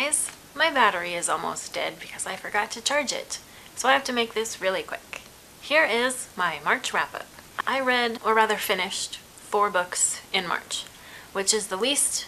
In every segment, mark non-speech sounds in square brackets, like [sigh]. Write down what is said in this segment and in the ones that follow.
guys, my battery is almost dead because I forgot to charge it, so I have to make this really quick. Here is my March wrap-up. I read, or rather finished, four books in March, which is the least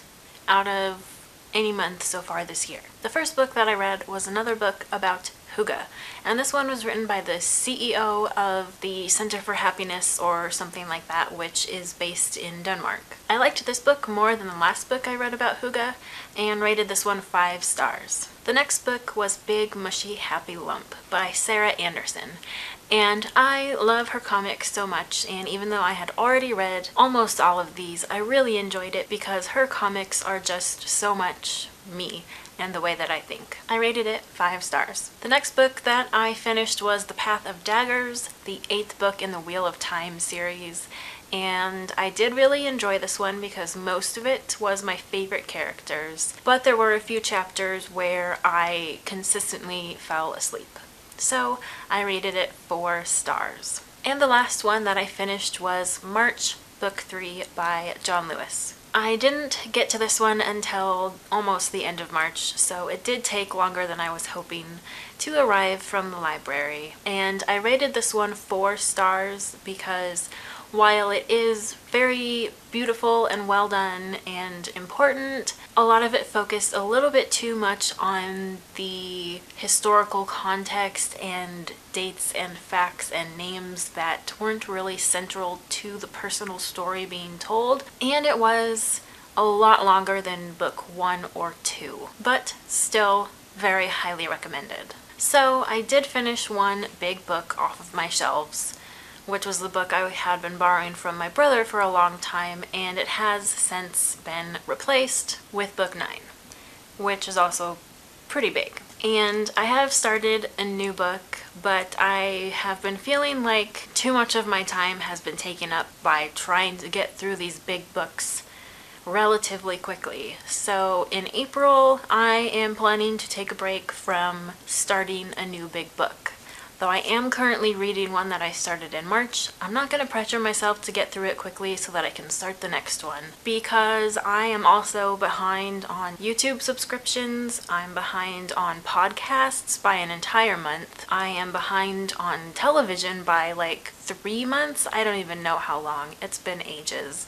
out of any month so far this year. The first book that I read was another book about Hygge, and this one was written by the CEO of the Center for Happiness or something like that, which is based in Denmark. I liked this book more than the last book I read about Hygge and rated this one five stars. The next book was Big Mushy Happy Lump by Sarah Anderson, and I love her comics so much and even though I had already read almost all of these, I really enjoyed it because her comics are just so much me and the way that I think. I rated it five stars. The next book that I finished was The Path of Daggers, the eighth book in the Wheel of Time series and I did really enjoy this one because most of it was my favorite characters, but there were a few chapters where I consistently fell asleep so I rated it four stars. And the last one that I finished was March Book 3 by John Lewis. I didn't get to this one until almost the end of March, so it did take longer than I was hoping to arrive from the library. And I rated this one four stars because while it is very beautiful and well done and important, a lot of it focused a little bit too much on the historical context and dates and facts and names that weren't really central to the personal story being told. And it was a lot longer than book one or two, but still very highly recommended. So I did finish one big book off of my shelves which was the book I had been borrowing from my brother for a long time, and it has since been replaced with book 9, which is also pretty big. And I have started a new book, but I have been feeling like too much of my time has been taken up by trying to get through these big books relatively quickly. So in April, I am planning to take a break from starting a new big book. Though I am currently reading one that I started in March, I'm not going to pressure myself to get through it quickly so that I can start the next one because I am also behind on YouTube subscriptions, I'm behind on podcasts by an entire month, I am behind on television by like three months, I don't even know how long, it's been ages.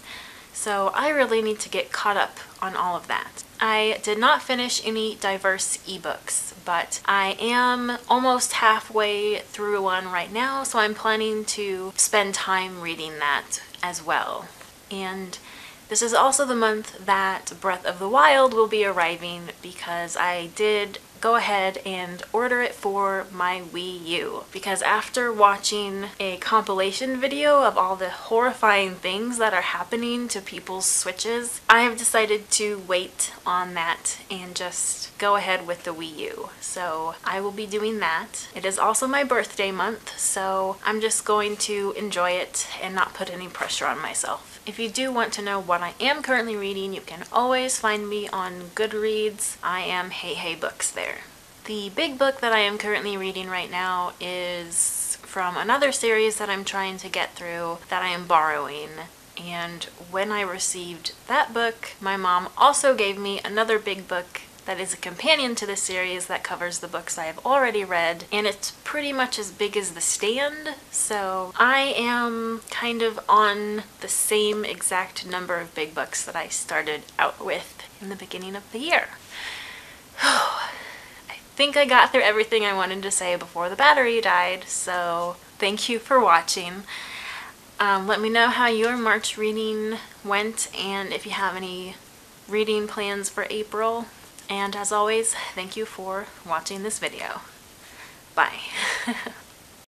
So I really need to get caught up on all of that. I did not finish any diverse ebooks, but I am almost halfway through one right now, so I'm planning to spend time reading that as well. And this is also the month that Breath of the Wild will be arriving because I did go ahead and order it for my Wii U because after watching a compilation video of all the horrifying things that are happening to people's Switches, I have decided to wait on that and just go ahead with the Wii U. So I will be doing that. It is also my birthday month, so I'm just going to enjoy it and not put any pressure on myself. If you do want to know what I am currently reading, you can always find me on Goodreads. I am Hey Hey Books there. The big book that I am currently reading right now is from another series that I'm trying to get through that I am borrowing. And when I received that book, my mom also gave me another big book that is a companion to the series that covers the books I have already read and it's pretty much as big as The Stand so I am kind of on the same exact number of big books that I started out with in the beginning of the year. [sighs] I think I got through everything I wanted to say before the battery died so thank you for watching. Um, let me know how your March reading went and if you have any reading plans for April. And as always, thank you for watching this video. Bye. [laughs]